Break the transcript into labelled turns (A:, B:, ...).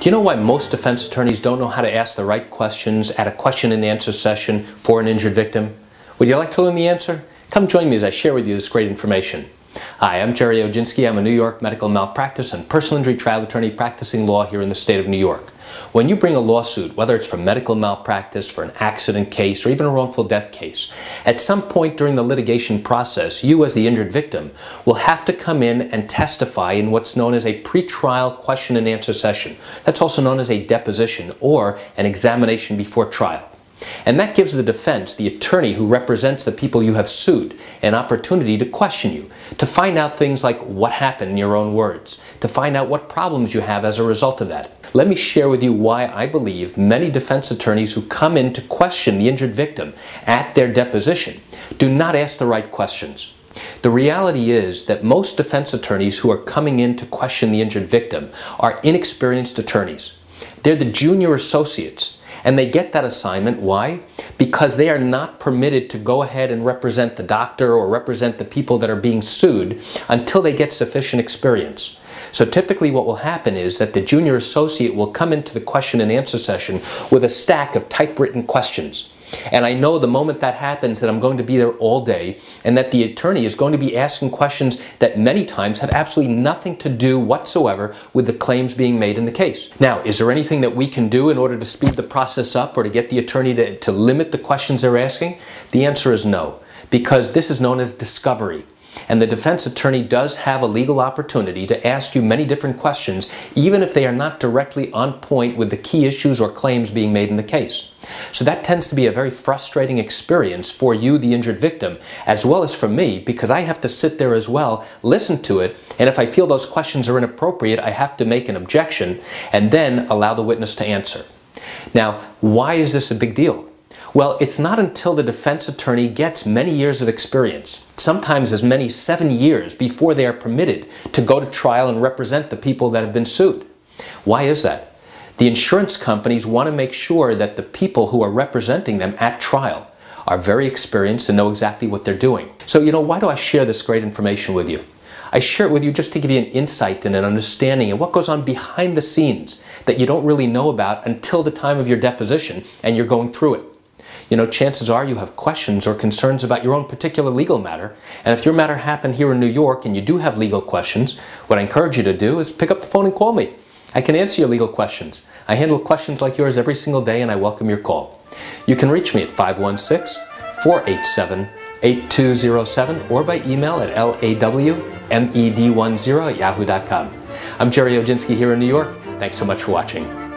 A: Do you know why most defense attorneys don't know how to ask the right questions at a question and answer session for an injured victim? Would you like to learn the answer? Come join me as I share with you this great information. Hi, I'm Gerry Oginski. I'm a New York medical malpractice and personal injury trial attorney practicing law here in the state of New York. When you bring a lawsuit, whether it's for medical malpractice, for an accident case, or even a wrongful death case, at some point during the litigation process, you as the injured victim will have to come in and testify in what's known as a pretrial question and answer session. That's also known as a deposition or an examination before trial. And that gives the defense, the attorney who represents the people you have sued, an opportunity to question you, to find out things like what happened in your own words, to find out what problems you have as a result of that. Let me share with you why I believe many defense attorneys who come in to question the injured victim at their deposition do not ask the right questions. The reality is that most defense attorneys who are coming in to question the injured victim are inexperienced attorneys. They're the junior associates and they get that assignment. Why? Because they are not permitted to go ahead and represent the doctor or represent the people that are being sued until they get sufficient experience. So typically what will happen is that the junior associate will come into the question and answer session with a stack of typewritten questions. And I know the moment that happens that I'm going to be there all day and that the attorney is going to be asking questions that many times have absolutely nothing to do whatsoever with the claims being made in the case. Now, is there anything that we can do in order to speed the process up or to get the attorney to, to limit the questions they're asking? The answer is no, because this is known as discovery. And the defense attorney does have a legal opportunity to ask you many different questions, even if they are not directly on point with the key issues or claims being made in the case. So that tends to be a very frustrating experience for you, the injured victim, as well as for me, because I have to sit there as well, listen to it, and if I feel those questions are inappropriate, I have to make an objection and then allow the witness to answer. Now, why is this a big deal? Well, it's not until the defense attorney gets many years of experience, sometimes as many seven years before they are permitted to go to trial and represent the people that have been sued. Why is that? The insurance companies want to make sure that the people who are representing them at trial are very experienced and know exactly what they're doing. So, you know, why do I share this great information with you? I share it with you just to give you an insight and an understanding of what goes on behind the scenes that you don't really know about until the time of your deposition and you're going through it. You know, chances are you have questions or concerns about your own particular legal matter. And if your matter happened here in New York and you do have legal questions, what I encourage you to do is pick up the phone and call me. I can answer your legal questions. I handle questions like yours every single day and I welcome your call. You can reach me at 516 487 8207 or by email at lawmed10 at yahoo.com. I'm Gerry Oginski here in New York. Thanks so much for watching.